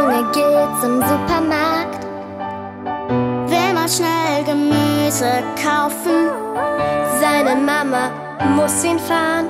Junge geht zum Supermarkt, will mal schnell Gemüse kaufen. Seine Mama muss ihn fahren,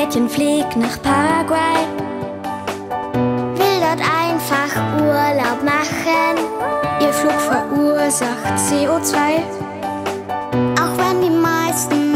Mädchen fliegt nach Paraguay, will dort einfach Urlaub machen. Ihr Flug verursacht CO2, auch wenn die meisten